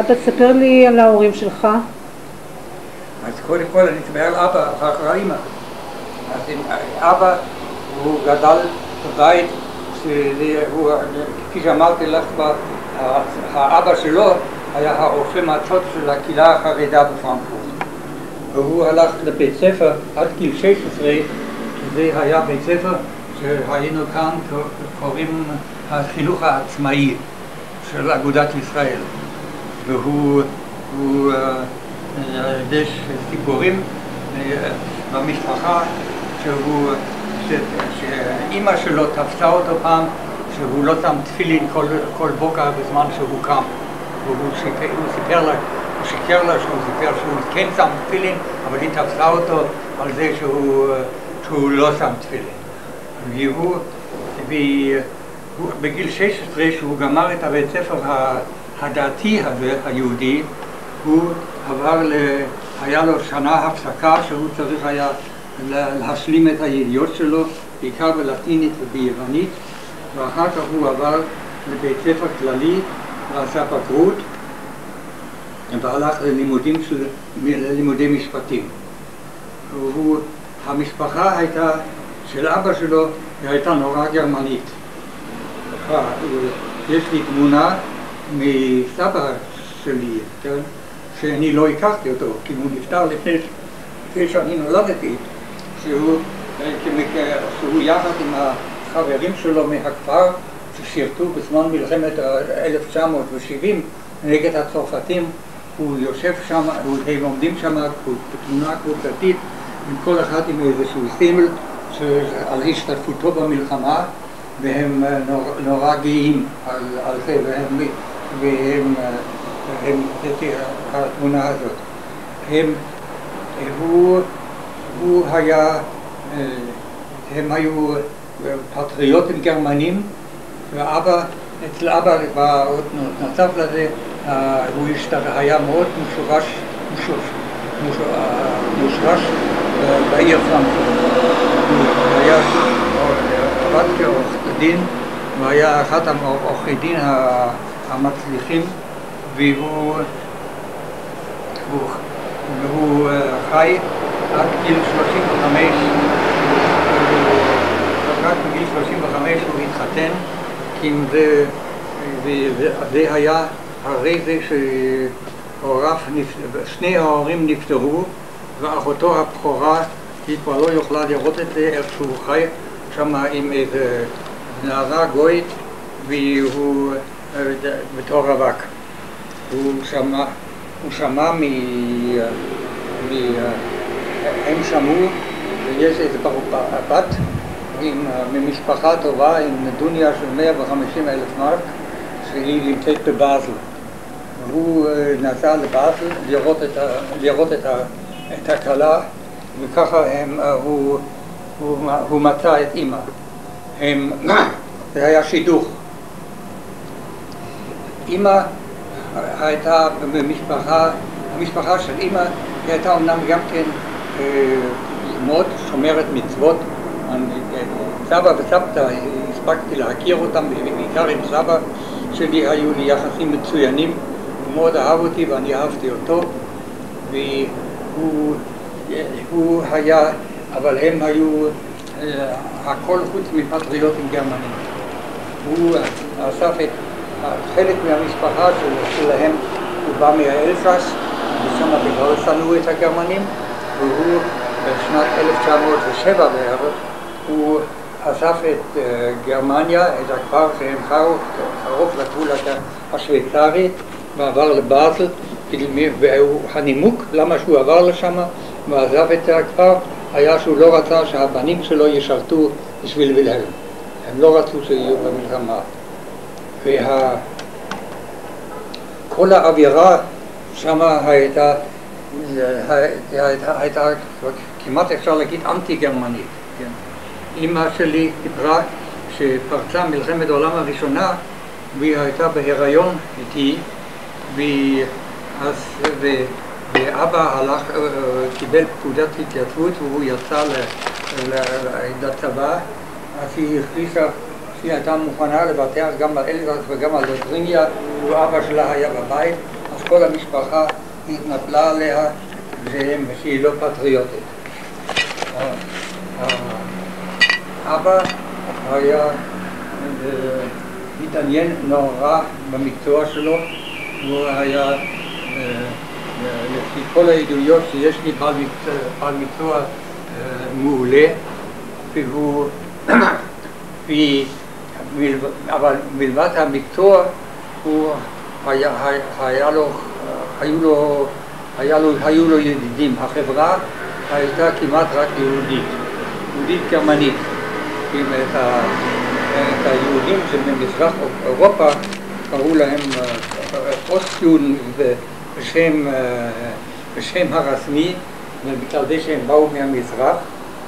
אבא, תספר לי על ההורים שלך. אז קודם כל אני אדבר על אבא, אחר כך על אימא. אז אבא, הוא גדל בבית, שהוא, כפי שאמרתי לך, האבא שלו היה הרופא מהצד של הקהילה החרדה בפרנקפורט. והוא הלך לבית ספר עד גיל 16, שזה היה בית ספר שהיינו כאן קוראים החינוך העצמאי של אגודת ישראל. והוא, הוא, יש סיפורים במשפחה שהוא, שאימא שלו תפסה אותו פעם שהוא לא שם תפילין כל, כל בוקר בזמן שהוא קם. והוא הוא סיפר לה, הוא שיקר לה שהוא סיפר שהוא כן שם תפילין אבל היא תפסה אותו על זה שהוא, שהוא לא שם תפילין. והוא, והוא בגיל 16 שהוא גמר את הבית ספר הדתי הזה, היהודי, הוא עבר, ל... היה לו שנה הפסקה שהוא צריך היה להשלים את הידיעות שלו, בעיקר בלטינית וביוונית, ואחר כך הוא עבר לבית ספר כללי ועשה בגרות והלך ללימודים של, ללימודי משפטים. והוא, המשפחה הייתה, של אבא שלו, היא הייתה נורא גרמנית. יש לי תמונה מסבא שלי, כן? שאני לא הכרתי אותו, כי הוא נפטר לפני, שאני נולדתי, שהוא, שהוא יחד עם החברים שלו מהכפר ששירתו בזמן מלחמת 1970 נגד הצרפתים, הוא יושב שם, הם עומדים שם בתמונה קבוצתית עם כל אחד עם איזשהו סמל על השתתפותו במלחמה והם נור, נורא גאים על, על זה והם, והם הם, התמונה הזאת. הם, הוא, הוא היה, הם היו פטריוטים גרמנים ואבא, אצל אבא נוסף לזה, הוא היה מאוד מושרש, מושרש בעיר פרנקפורט. הוא היה עבד כעורך דין, הוא היה אחד העורכי דין המצליחים והוא, והוא חי עד גיל 35, רק בגיל 35 הוא התחתן, עם זה, וזה היה הרי זה שהוריו, שני ההורים נפטרו ואחותו הבכורה היא כבר לא יכלה לראות את זה, איך שהוא חי שם עם איזה נערה גויית והוא בתור רווק. הוא שמע, הוא שמע מ... מ... הם שמעו ויש איזה בת עם, ממשפחה טובה עם נדוניה של 150 אלף מרק שהיא נמצאת בבאזל. הוא נסע לבאזל לראות את, ה, לראות את, ה, את הכלה וככה הם, הוא, הוא, הוא מצא את אימא. הם, זה היה שידוך. אימא הייתה במשפחה, המשפחה של אימא היא הייתה אמנם גם כן מאוד שומרת מצוות. סבא וסבתא, הספקתי להכיר אותם, בעיקר עם סבא שלי היו לי יחסים מצוינים, הוא מאוד אהב אותי ואני אהבתי אותו, והוא היה, אבל הם היו הכל חוץ מפטריוטים גרמנים. הוא אסף את חלק מהמשפחה שלהם, הוא בא מהאלפס, ושם בגלל שנאו את הגרמנים, והוא בשנת 1907 בערך, הוא אסף את גרמניה, את הכפר שהם חרו, קרוב לגבול השוויצרי, ועבר לבאזל, והנימוק למה שהוא עבר לשם ועזב את הכפר היה שהוא לא רצה שהבנים שלו ישרתו בשביל וילהלם. הם לא רצו שיהיו במלחמה. וה... כל האווירה שם הייתה, הייתה, הייתה כמעט אפשר להגיד אנטי גרמנית. כן. אימא שלי דיברה שפרצה מלחמת העולם הראשונה והיא הייתה בהיריון איתי ואז, ו, ואבא הלך, קיבל פקודת התייצבות והוא יצא לצבא אז היא הכניסה שהיא הייתה מוכנה לוותר גם על אלזס וגם על לוטריניה, ואבא שלה היה בבית, אז כל המשפחה התנפלה עליה ושהיא לא פטריוטית. אבא היה התעניין נורא במקצוע שלו, הוא היה, לפי כל העדויות שיש לי בעל מקצוע, בעל מקצוע מעולה, והוא, אבל מלבד המקצוע היו לו, ידידים, החברה הייתה כמעט רק יהודית, יהודית גרמנית, ה, את היהודים שממזרח אירופה קראו להם אוסטיון בשם, בשם הרשמי, בגלל זה שהם באו מהמזרח,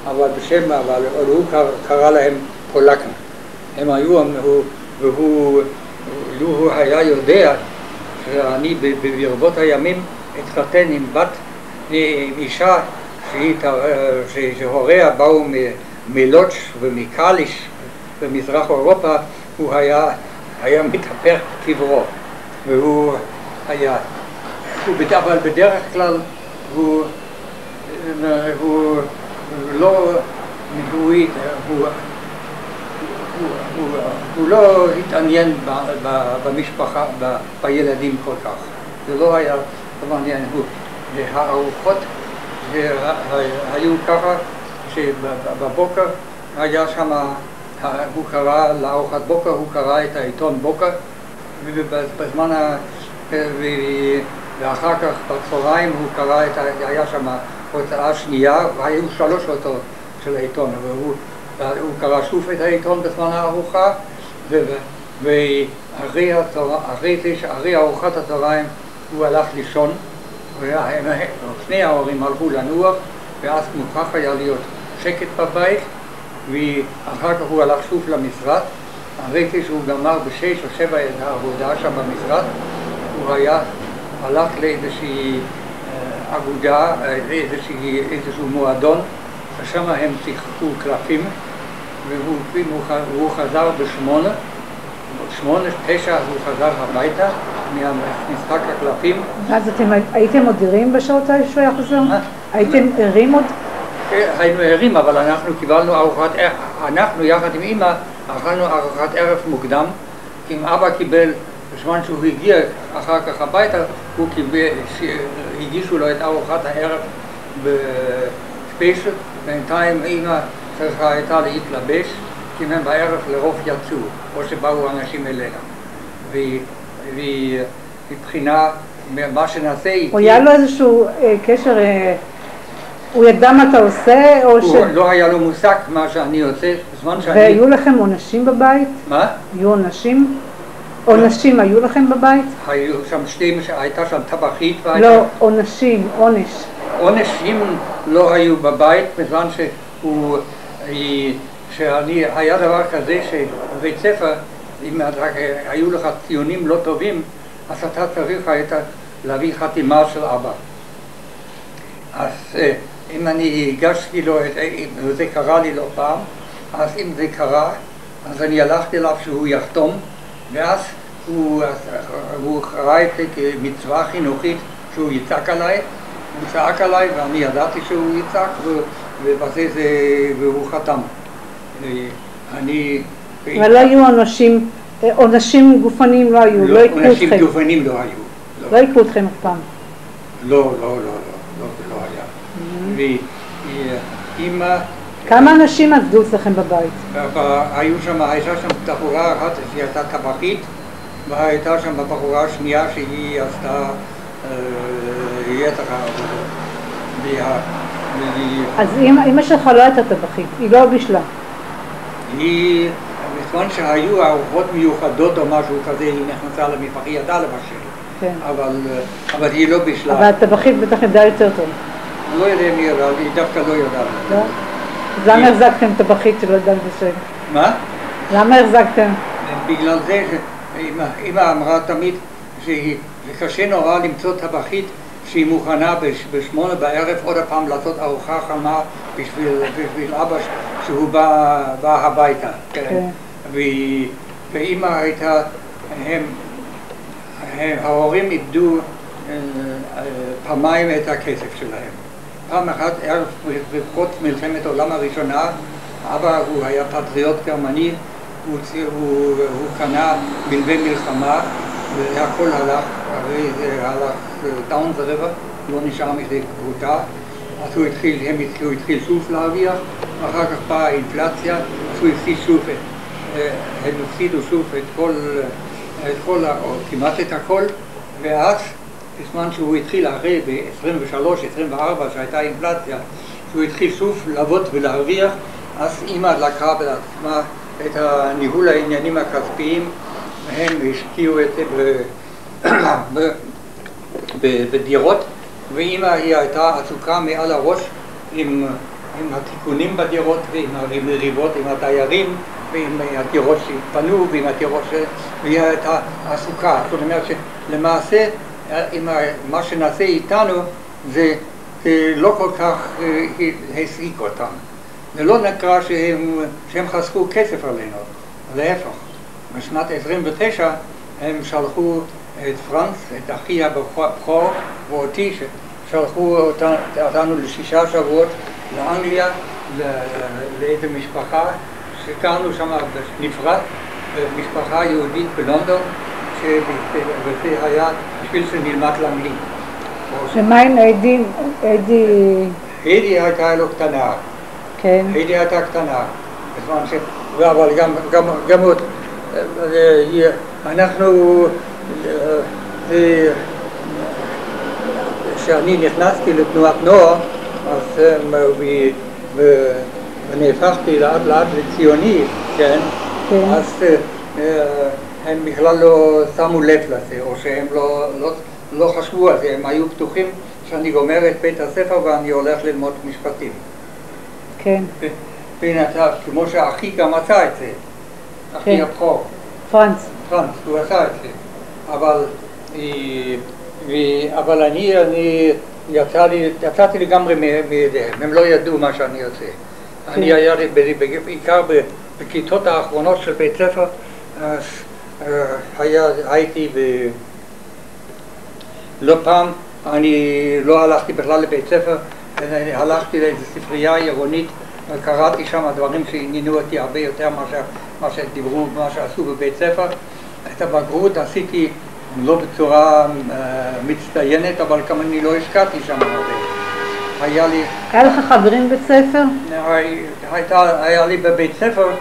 אבל בשם, אבל הוא קרא להם פולקן. הם היו, והוא, לו הוא היה יודע שאני ברבות הימים אתחתן עם בת, עם אישה שהוריה באו מלוטש ומקליש במזרח אירופה, הוא היה, היה מתהפך קברו, והוא היה, אבל בדרך כלל הוא, הוא לא, הוא, הוא, הוא, הוא לא התעניין במשפחה, בילדים כל כך. זה לא היה מעניין. הארוחות היו ככה, שבבוקר היה שם, הוא קרא לארוחת בוקר, הוא קרא את העיתון בוקר, ובזמן, ה... ואחר כך בצהריים הוא קרא את, ה... היה שם הוצאה שנייה, והיו שלוש הוצאות של העיתון, והוא הוא קרא שוב את העיתון בזמן הארוחה, ואחרי ארוחת הצהריים הוא הלך לישון, שני ההורים הלכו לנוח, ואז מוכרח היה להיות שקט בבית, ואחר כך הוא הלך שוב למשרד, אחרי שהוא גמר בשש או שבע את העבודה שם במשרד, הוא היה, הלך לאיזושהי אגודה, איזשהו מועדון, ושם הם שיחקו קלפים, והוא חזר בשמונה, שמונה, תשע הוא חזר הביתה מהמשחק הקלפים. אז אתם הייתם עוד ערים בשעות האלה שהוא היה חוזר? הייתם ערים עוד? היינו ערים, אבל אנחנו קיבלנו ארוחת, אנחנו יחד עם אמא אכלנו ארוחת ערב מוקדם, אם אבא קיבל, בזמן שהוא הגיע אחר כך הביתה, הוא קיבל, הגישו לו את ארוחת הערב בספיישל, בינתיים אמא צריכה הייתה להתלבש, כי הם בערב לרוב יצאו, או שבאו אנשים אלינו. ומבחינה, מה שנעשה איתי... הוא היה לו איזשהו אה, קשר, אה, הוא ידע מה אתה עושה, או ש... לא היה לו מושג מה שאני עושה, בזמן שאני... והיו לכם עונשים בבית? מה? היו עונשים? עונשים היו לכם בבית? היו שם שתי, הייתה שם טבחית והייתה... לא, עונשים, עונש. עונשים לא היו בבית, בזמן שהוא... שאני, היה דבר כזה שבבית ספר, אם רק היו לך ציונים לא טובים, אז אתה צריך היית להביא חתימה של אבא. אז אה, אם אני הגשתי לו, וזה קרה לי לא פעם, אז אם זה קרה, אז אני הלכתי אליו שהוא יחתום, ואז הוא, הוא ראה את זה כמצווה חינוכית שהוא יצעק עליי, הוא צעק עליי ואני ידעתי שהוא יצעק ובזה זה, והוא חתם. אני... אבל לא היו עונשים, עונשים גופניים לא היו, לא הכו אתכם. עונשים גופניים לא היו. לא הכו אתכם אף פעם. לא, לא, לא, לא, לא היה. ואימא... כמה אנשים עבדו אצלכם בבית? היו שם, הייתה שם בחורה אחת שהיא הייתה טבחית, והייתה שם בחורה שנייה שהיא עשתה יתר העבודה. אז אמא שלך לא הייתה טבחית, היא לא בישלה. היא, בזמן שהיו ארוחות מיוחדות או משהו כזה, היא נכנסה למטבח, היא ידעה לבשל. כן. אבל, אבל היא לא בישלה. אבל הטבחית בטח ידעה יותר טוב. אני לא יודע מי ידעה, היא דווקא לא יודעת. לא? אז למה החזקתם טבחית שלא ידעה לבשל? מה? למה החזקתם? בגלל זה שאמא אמרה תמיד שזה קשה נורא למצוא טבחית שהיא מוכנה בשמונה בערב עוד פעם לעשות ארוחה חמה בשביל, בשביל אבא שהוא בא, בא הביתה. כן. כן. ואימא הייתה, הם, הם, ההורים איבדו אה, פעמיים את הכסף שלהם. פעם אחת, ערב פרוץ מלחמת העולם הראשונה, אבא הוא היה פטריוט גרמני, הוא, הוא, הוא קנה מלווה מלחמה והכל הלך, הרי זה הלך down ורבע, לא נשאר מזה קבוצה, אז הוא התחיל, הם התחילו, התחיל שוב להרוויח, אחר כך באה האינפלציה, אז הוא הפסיד שוב, אה, הם הפסידו שוב את כל, את כל, או כמעט את הכל, ואז בזמן שהוא התחיל אחרי ב-23-24 שהייתה אינפלציה, שהוא התחיל שוב לעבוד ולהרוויח, אז אימא לקחה בעצמה את ניהול העניינים הכספיים, והם השקיעו את זה בדירות, ואימא היא הייתה עסוקה מעל הראש עם, עם התיקונים בדירות ועם המריבות עם הדיירים ועם הדירות שהתפנו ועם הדירות ש... והיא הייתה עסוקה. זאת אומרת שלמעשה מה שנעשה איתנו זה, לא כל כך אה, העסיק אותם. זה לא נקרא שהם, שהם חסכו כסף עלינו, להפך. בשנת 29 הם שלחו את פרנס, את אחי הבכור ואותי, שלחו אותנו לשישה שבועות לאנגליה, לאיזה משפחה, שגרנו שם נפרד, משפחה יהודית בלונדון, שזה היה בשביל שנלמד לאנגלית. ומה עם איידי? איידי הייתה לו קטנה. כן. איידי הייתה קטנה. בזמן ש... אבל גם עוד, אנחנו, כשאני נכנסתי לתנועת נוער, אז ונהפכתי לאט לאט לציוני, כן, אז הם בכלל לא שמו לב לזה, או שהם לא, לא, לא חשבו על זה, הם היו בטוחים שאני גומר את בית הספר ואני הולך ללמוד משפטים. כן. בינתיים, כמו שאחי גם עשה את זה, אחי כן. הבכור. פרנץ. פרנץ, הוא עשה את זה. אבל, אבל אני, אני יצא לי, יצאתי לגמרי מידיהם, הם לא ידעו מה שאני עושה. כן. אני היה לי בעיקר בכיתות האחרונות של בית ספר, אז היה, הייתי ב... לא פעם, אני לא הלכתי בכלל לבית ספר, הלכתי לאיזו ספרייה עירונית וקראתי שם דברים שעניינו אותי הרבה יותר ממה שדיברו, מה שעשו בבית ספר. את הבגרות עשיתי לא בצורה uh, מצטיינת, אבל גם אני לא השקעתי שם הרבה. היה לי... היה לך חברים בבית ספר? הייתה, היה לי בבית ספר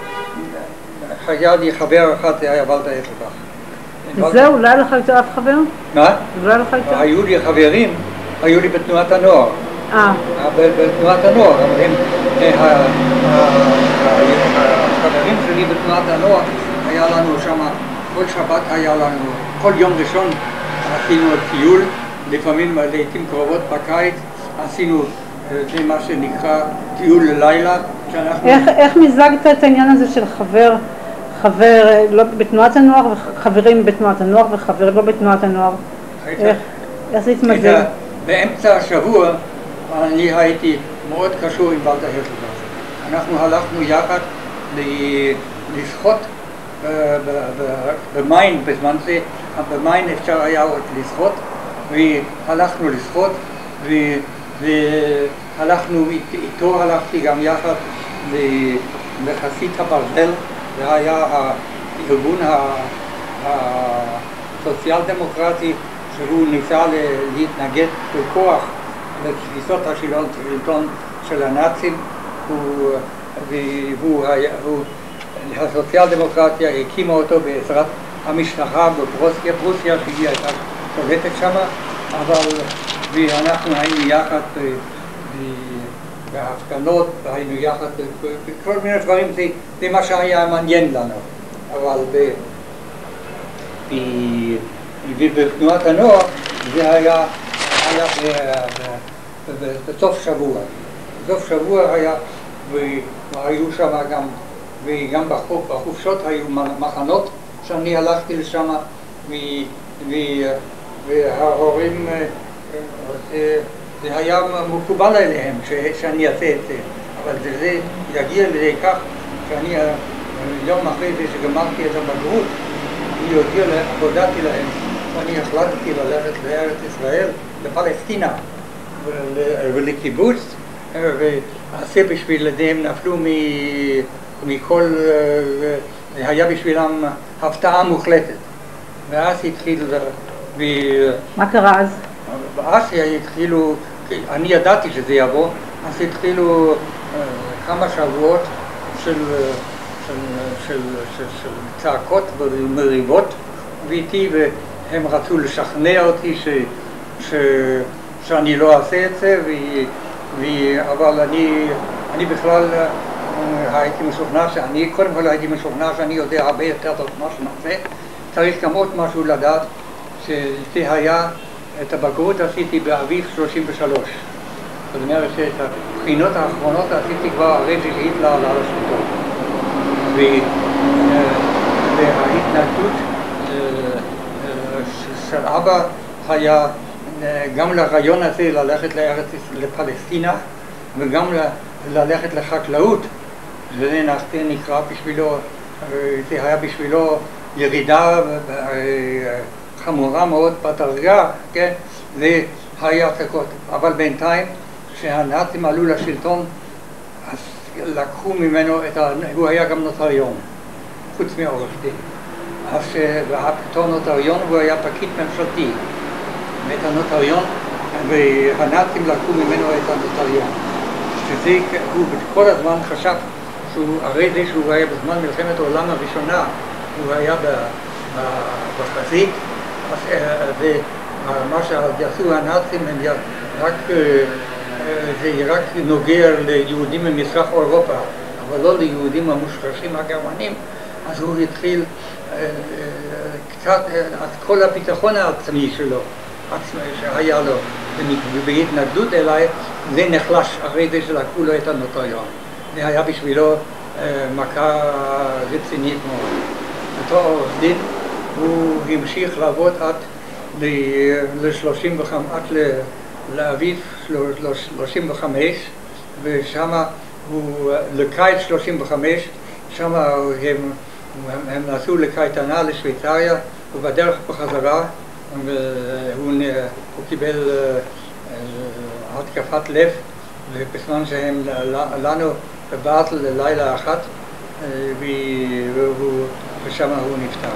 היה לי חבר אחד, זה היה ולדה אצלבך. וזהו, לא היה לך יותר אף חבר? מה? לא היה לך יותר? היו לי חברים, היו לי בתנועת הנוער. אה. בתנועת הנוער, אבל הם, החברים שלי בתנועת הנוער, היה לנו שם, כל שבת היה לנו, כל יום ראשון עשינו טיול, לפעמים, לעיתים קרובות בקיץ, עשינו זה מה שנקרא טיול ללילה. איך, איך מיזגת את העניין הזה של חבר חבר לא בתנועת הנוער וחברים בתנועת הנוער וחבר לא בתנועת הנוער. איך זה התמזל? באמצע השבוע אני הייתי מאוד קשור עם ולדה הרצלבך. אנחנו הלכנו יחד לשחות במיין בזמן זה, במיין אפשר היה עוד לשחות והלכנו לשחות והלכנו איתו, הלכתי גם יחד לחסית הברזל זה היה הארגון הסוציאל דמוקרטי שהוא ניסה להתנגד בכוח לתפיסות השלטון של הנאצים והוא, הסוציאל דמוקרטיה הקימה אותו בעזרת המשטרה בפרוסיה, פרוסיה שהיא הייתה שולטת שם, אבל ואנחנו היינו יחד בהפגנות, היינו יחד בכל מיני דברים, זה, זה מה שהיה מעניין לנו. אבל ב, ב, בתנועת הנוער זה היה, היה ב, ב, ב, בסוף שבוע. בסוף שבוע היה, והיו שם גם, וגם בחופ, בחופשות היו מחנות שאני הלכתי לשם, וההורים זה היה מקובל עליהם שאני אעשה את זה, אבל זה יגיע לידי כך שאני יום אחרי זה שגמרתי את הבגרות, אני הודיע להם, הודעתי להם אני החלטתי ללכת לארץ ישראל, לפלסטינה ולקיבוץ, ועשה בשבילם נפלו מכל, זה היה בשבילם הפתעה מוחלטת. ואז התחיל... מה קרה אז? אז התחילו, אני ידעתי שזה יבוא, אז התחילו כמה שבועות של, של, של, של, של צעקות ומריבות ואיתי והם רצו לשכנע אותי ש, ש, שאני לא אעשה את זה ו, ו, אבל אני, אני בכלל הייתי משוכנע שאני, קודם כל הייתי משוכנע שאני יודע הרבה יותר טוב ממה שנעשה צריך גם עוד משהו לדעת שזה היה, את הבגרות עשיתי באביב 33 זאת אומרת שאת הבחינות האחרונות עשיתי כבר אחרי שהיטלר עלה לשלטון. וההתנגדות של אבא היה גם לרעיון הזה ללכת לארץ, לפלסטינה וגם ללכת לחקלאות. זה נקרא בשבילו, זה היה בשבילו ירידה חמורה מאוד בדרגה, כן? זה היה תקות. אבל בינתיים כשהנאצים עלו לשלטון, אז לקחו ממנו את ה... הוא היה גם נוטריון, חוץ מעורך דין. אז בתור נוטריון הוא היה פקיד ממשלתי. ואת הנוטריון, והנאצים לקחו ממנו את הנוטריון. שזה, הוא כל הזמן חשב שהוא, הרי זה שהוא היה בזמן מלחמת העולם הראשונה, הוא היה בחזית, ומה שעשו הנאצים הם רק זה רק נוגע ליהודים ממזרח אירופה, אבל לא ליהודים המושרשים הגרמנים, אז הוא התחיל קצת, אז כל הביטחון העצמי שלו, שהיה לו, בהתנגדות אליי, זה נחלש אחרי זה שלקחו לו את הנוטריון. זה היה בשבילו מכה רצינית מאוד. בתור עורך דין הוא המשיך לעבוד עד ל-35, עד לאביב 35 ושם הוא, לקיץ 35, שם הם, הם נסעו לקייטנה לשוויצריה ובדרך בחזרה והוא קיבל התקפת לב בזמן שהם לנו בבאזל ללילה אחת ושם הוא נפטר.